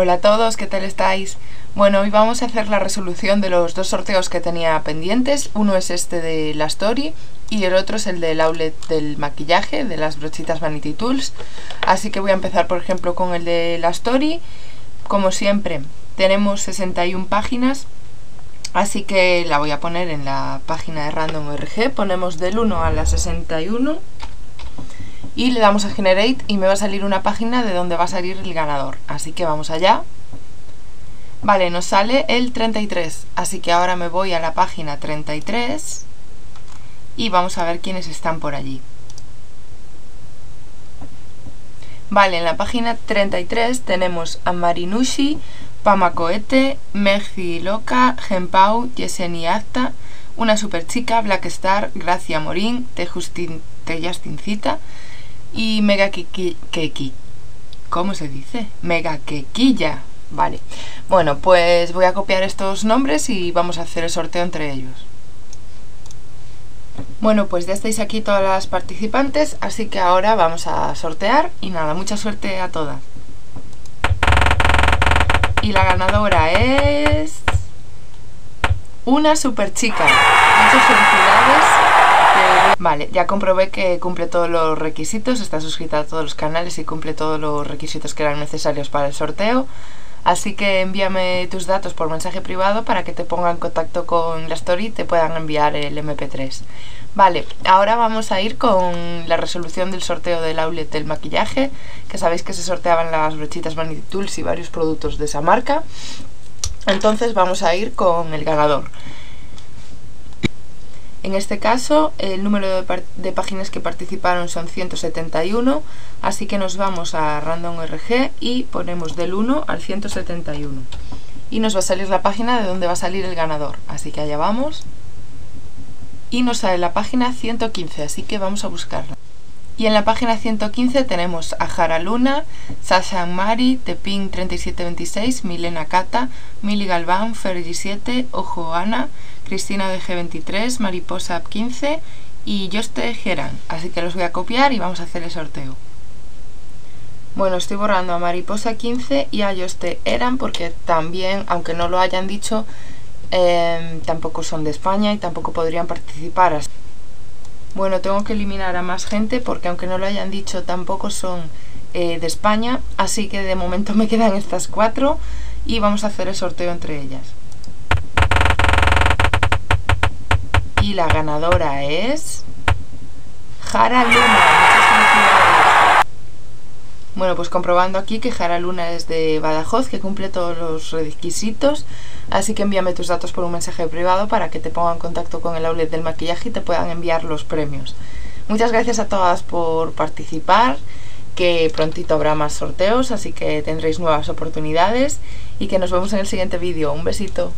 Hola a todos, ¿qué tal estáis? Bueno, hoy vamos a hacer la resolución de los dos sorteos que tenía pendientes. Uno es este de la Story y el otro es el del outlet del maquillaje, de las brochitas Vanity Tools. Así que voy a empezar, por ejemplo, con el de la Story. Como siempre, tenemos 61 páginas, así que la voy a poner en la página de Random RG. Ponemos del 1 a la 61 y le damos a Generate y me va a salir una página de donde va a salir el ganador. Así que vamos allá. Vale, nos sale el 33, así que ahora me voy a la página 33 y vamos a ver quiénes están por allí. Vale, en la página 33 tenemos a Marinushi, Pamacoete, Meji Loca, Genpau, Yeseni Acta, una super chica, Black Star, Gracia Morín, Te, Justin, Te y Mega Keki. ¿Cómo se dice? Mega Kequilla. Vale. Bueno, pues voy a copiar estos nombres y vamos a hacer el sorteo entre ellos. Bueno, pues ya estáis aquí todas las participantes, así que ahora vamos a sortear y nada, mucha suerte a todas. Y la ganadora es... Una super chica. Muchas felicidades. Vale, ya comprobé que cumple todos los requisitos, está suscrita a todos los canales y cumple todos los requisitos que eran necesarios para el sorteo. Así que envíame tus datos por mensaje privado para que te ponga en contacto con la story y te puedan enviar el MP3. Vale, ahora vamos a ir con la resolución del sorteo del outlet del maquillaje, que sabéis que se sorteaban las brochitas Vanity Tools y varios productos de esa marca. Entonces vamos a ir con el ganador. En este caso, el número de, páginas que participaron son 171, así que nos vamos a Random RG y ponemos del 1 al 171. Y nos va a salir la página de donde va a salir el ganador, así que allá vamos. Y nos sale la página 115, así que vamos a buscarla. Y en la página 115 tenemos a Jara Luna, Sasha Mari, Teping 3726, Milena Cata, Mili Galván, Fergie 7, Ojo Ana, Cristina de G23, Mariposa 15 y Joste Geran. Así que los voy a copiar y vamos a hacer el sorteo. Bueno, estoy borrando a Mariposa 15 y a Joste Eran porque también, aunque no lo hayan dicho, em, tampoco son de España y tampoco podrían participar. Bueno, tengo que eliminar a más gente porque aunque no lo hayan dicho, tampoco son eh, de España. Así que de momento me quedan estas cuatro y vamos a hacer el sorteo entre ellas. Y la ganadora es... Jara Luna. Bueno, pues comprobando aquí que Jara Luna es de Badajoz, que cumple todos los requisitos. Así que envíame tus datos por un mensaje privado para que te pongan en contacto con el outlet del maquillaje y te puedan enviar los premios. Muchas gracias a todas por participar, que prontito habrá más sorteos, así que tendréis nuevas oportunidades y que nos vemos en el siguiente vídeo. Un besito.